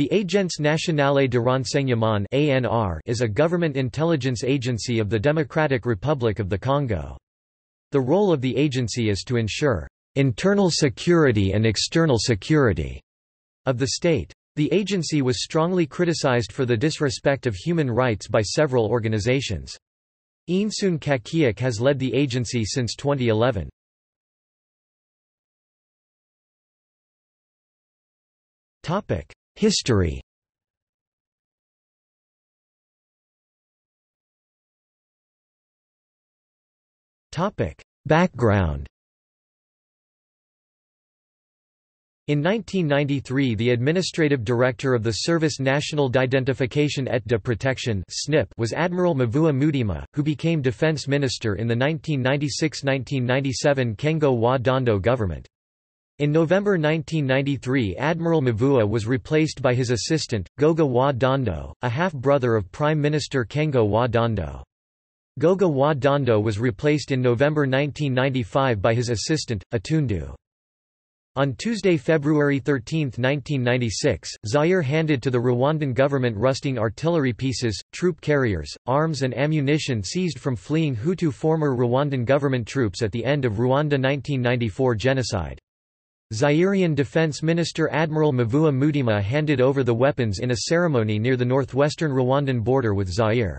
The Agence Nationale de Renseignement is a government intelligence agency of the Democratic Republic of the Congo. The role of the agency is to ensure internal security and external security of the state. The agency was strongly criticized for the disrespect of human rights by several organizations. Insun Kakiak has led the agency since 2011. Topic: History. Background. In 1993 the administrative director of the Service National d'Identification et de Protection was Admiral Mavua Mutima, who became defense minister in the 1996–1997 Kengo Wa Dondo government. In November 1993 Admiral Mavua was replaced by his assistant, Goga Wa Dondo, a half-brother of Prime Minister Kengo Wa Dondo. Goga Wa Dondo was replaced in November 1995 by his assistant, Atundu. On Tuesday, February 13, 1996, Zaire handed to the Rwandan government rusting artillery pieces, troop carriers, arms and ammunition seized from fleeing Hutu former Rwandan government troops at the end of Rwanda 1994 genocide. Zairean Defense Minister Admiral Mavua Mutima handed over the weapons in a ceremony near the northwestern Rwandan border with Zaire.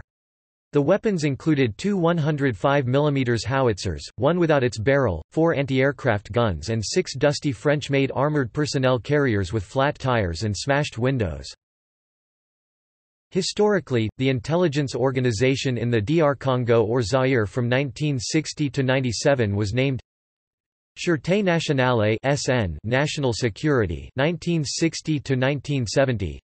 The weapons included two 105 mm howitzers, one without its barrel, four anti-aircraft guns and six dusty French-made armoured personnel carriers with flat tires and smashed windows. Historically, the intelligence organization in the DR Congo or Zaire from 1960 to 97 was named Sûreté nationale (SN) National Security 1960 to 1970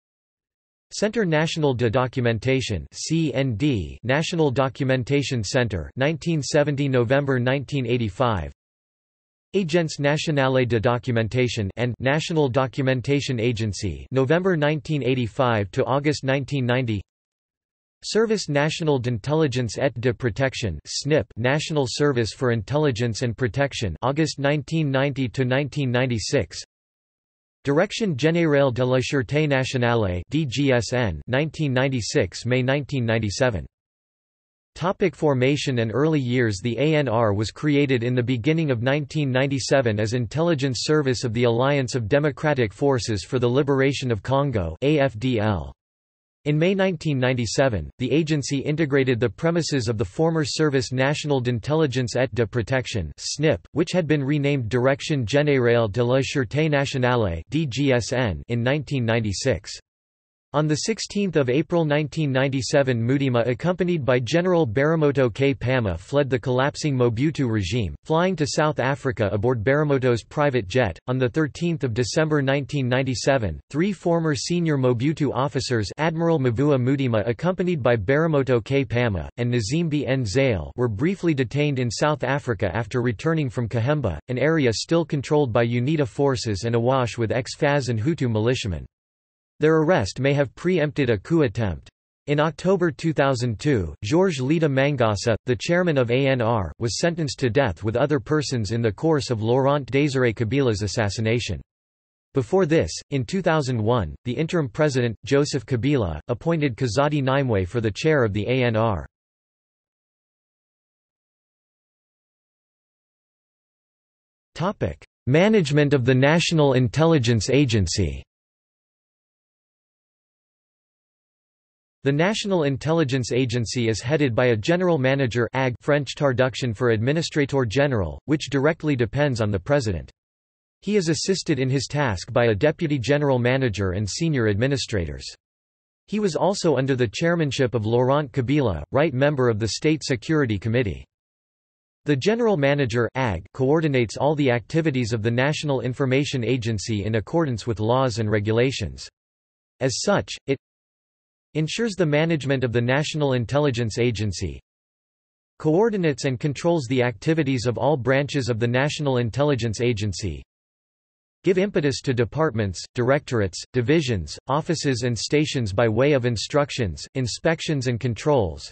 Centre National de Documentation CND National Documentation Center 1970 November 1985 Agence Nationale de Documentation and National Documentation Agency November 1985 to August 1990 Service National d'Intelligence et de Protection SNIP National Service for Intelligence and Protection August 1990 to 1996 Direction Générale de la Sûreté Nationale DGSN 1996 May 1997 Topic formation and early years The ANR was created in the beginning of 1997 as Intelligence Service of the Alliance of Democratic Forces for the Liberation of Congo AFDL. In May 1997, the agency integrated the premises of the former Service National d'Intelligence et de Protection (SNIP), which had been renamed Direction Générale de la Sûreté Nationale (DGSN) in 1996. On 16 April 1997 Mutima accompanied by General Baramoto Kpama fled the collapsing Mobutu regime, flying to South Africa aboard Baramoto's private jet. On 13 December 1997, three former senior Mobutu officers Admiral Mavua Mutima accompanied by Baramoto Kpama, and Nazimbi N. Zaile were briefly detained in South Africa after returning from Kahemba, an area still controlled by UNITA forces and awash with ex-FAZ and Hutu militiamen. Their arrest may have pre-empted a coup attempt. In October 2002, Georges Lida Mangasa, the chairman of ANR, was sentenced to death with other persons in the course of Laurent Désiré Kabila's assassination. Before this, in 2001, the interim president, Joseph Kabila, appointed Kazadi Nyembwe for the chair of the ANR. Management of the National Intelligence Agency The National Intelligence Agency is headed by a General Manager AG French traduction for Administrator General, which directly depends on the President. He is assisted in his task by a Deputy General Manager and senior administrators. He was also under the chairmanship of Laurent Kabila, right member of the State Security Committee. The General Manager AG coordinates all the activities of the National Information Agency in accordance with laws and regulations. As such, it Ensures the management of the National Intelligence Agency. Coordinates and controls the activities of all branches of the National Intelligence Agency. Give impetus to departments, directorates, divisions, offices and stations by way of instructions, inspections and controls.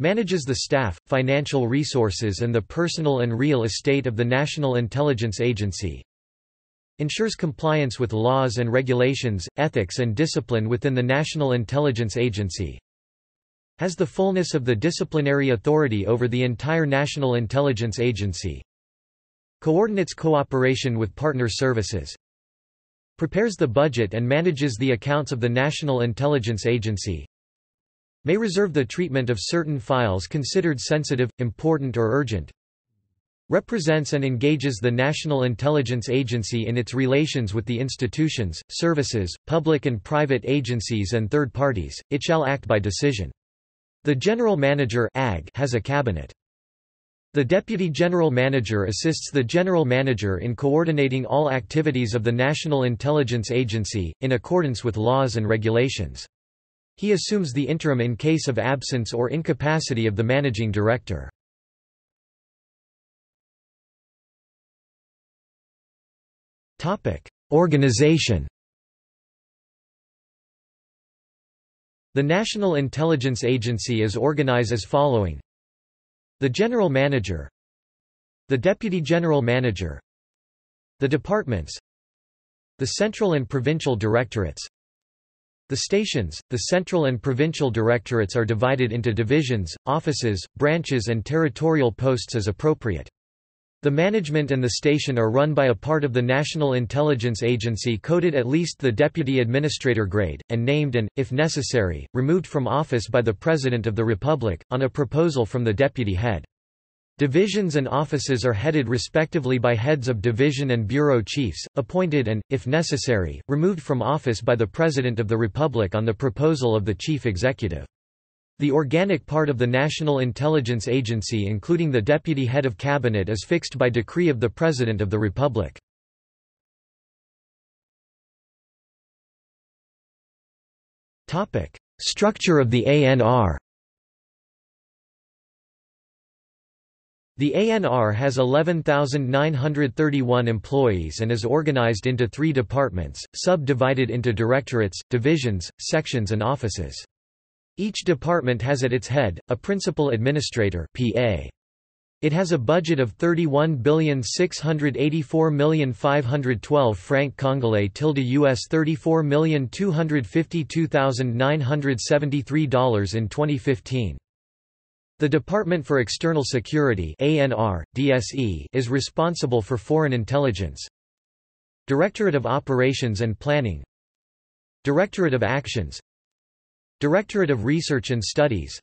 Manages the staff, financial resources and the personal and real estate of the National Intelligence Agency Ensures compliance with laws and regulations, ethics and discipline within the National Intelligence Agency. Has the fullness of the disciplinary authority over the entire National Intelligence Agency. Coordinates cooperation with partner services. Prepares the budget and manages the accounts of the National Intelligence Agency. May reserve the treatment of certain files considered sensitive, important or urgent represents and engages the National Intelligence Agency in its relations with the institutions, services, public and private agencies and third parties, it shall act by decision. The General Manager has a cabinet. The Deputy General Manager assists the General Manager in coordinating all activities of the National Intelligence Agency, in accordance with laws and regulations. He assumes the interim in case of absence or incapacity of the Managing Director. Organization. The National Intelligence Agency is organized as following. The General Manager. The Deputy General Manager. The Departments. The Central and Provincial Directorates. The stations, the central and provincial directorates are divided into divisions, offices, branches and territorial posts as appropriate. The management and the station are run by a part of the National Intelligence Agency coded at least the deputy administrator grade, and named and, if necessary, removed from office by the President of the Republic, on a proposal from the deputy head. Divisions and offices are headed respectively by heads of division and bureau chiefs, appointed and, if necessary, removed from office by the President of the Republic on the proposal of the chief executive. The organic part of the National Intelligence Agency including the deputy head of cabinet is fixed by decree of the President of the Republic. Structure of the ANR The ANR has 11,931 employees and is organized into three departments, subdivided into directorates, divisions, sections and offices. Each department has at its head, a principal administrator PA. It has a budget of 31,684,512 franc Congolais tilde US $34,252,973 in 2015. The Department for External Security ANR, DSE is responsible for foreign intelligence. Directorate of Operations and Planning Directorate of Actions Directorate of Research and Studies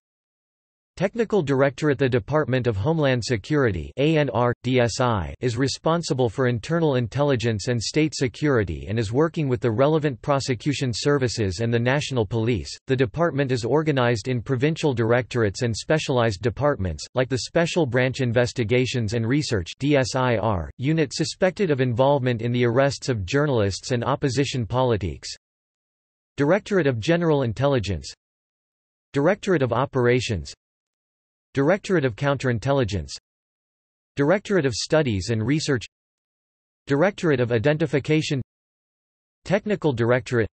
Technical Directorate The Department of Homeland Security ANR, DSI is responsible for internal intelligence and state security and is working with the relevant prosecution services and the National Police. The department is organized in provincial directorates and specialized departments, like the Special Branch Investigations and Research DSIR, unit suspected of involvement in the arrests of journalists and opposition politics, Directorate of General Intelligence. Directorate of Operations. Directorate of Counterintelligence. Directorate of Studies and Research. Directorate of Identification. Technical Directorate.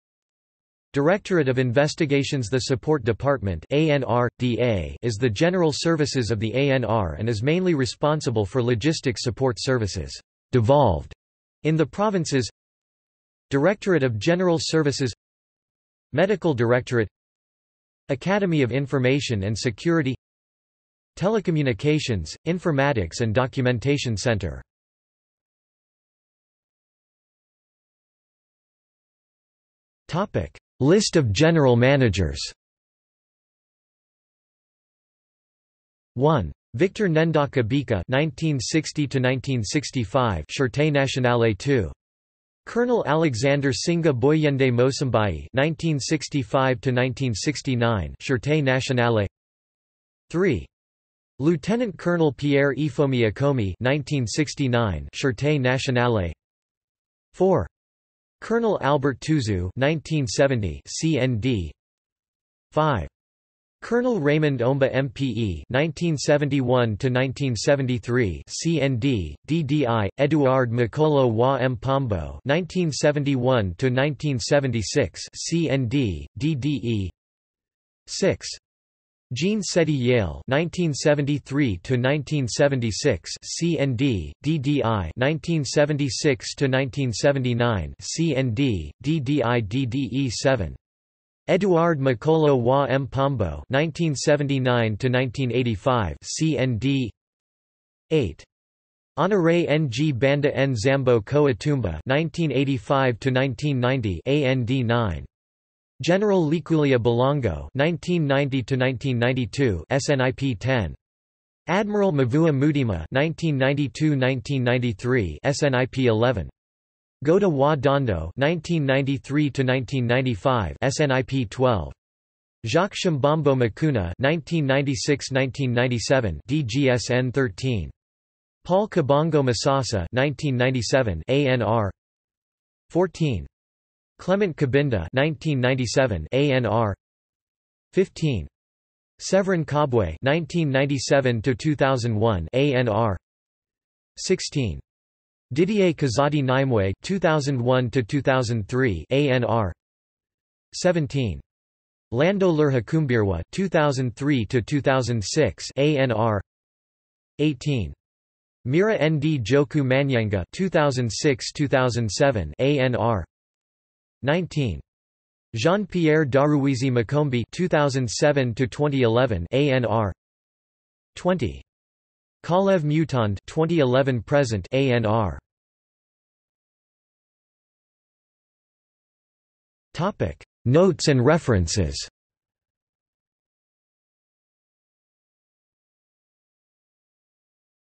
Directorate of Investigations. The Support Department is the general services of the ANR and is mainly responsible for logistics support services devolved in the provinces. Directorate of General Services Medical Directorate Academy of Information and Security Telecommunications, Informatics and Documentation Center. List of general managers. 1. Victor Nendaka Bika 1960 1965 Sûreté Nationale 2 Colonel Alexander Singa Boyende Mosambai (1965–1969), Sûreté Nationale. 3. Lieutenant Colonel Pierre Ifomi Akomi (1969), Sûreté Nationale. 4. Colonel Albert Tuzu (1970), CND. 5. Colonel Raymond Omba MPE 1971–1973 CND, DDI, Eduard Makolo wa Mpombo 1971–1976 CND, DDE 6. Jean Seti Yale 1973 to 1976 CND DDI 1976 to 1979 CND DDI DDE 7 Eduard Makolo wa Mpombo 1979 to 1985 CND 8 Honoré Ng Banda N. Zambo Koa Tumba 1985 to 1990 AND 9 General Likulia Balongo 1990–1992 SNIP 10. Admiral Mavua Mudima 1992–1993 SNIP 11. Goga wa Dondo 1993–1995 SNIP 12. Jacques Shambambo Makuna 1996–1997 DGSN 13. Paul Kabongo Masasa 1997 ANR 14. Clement Kabinda 1997 ANR 15 Severin Kabwe 1997 to 2001 ANR 16 Didier Kazadi Nyembwe 2001 to 2003 ANR 17 Lando Hakumbirwa 2003 to 2006 ANR 18 Mira Ndjoku Manyanga 2006-2007 ANR 19. Jean-Pierre Daruizi Makombi 2007 to 2011 ANR 20. Kalev Mutond 2011 present ANR Topic. Notes and references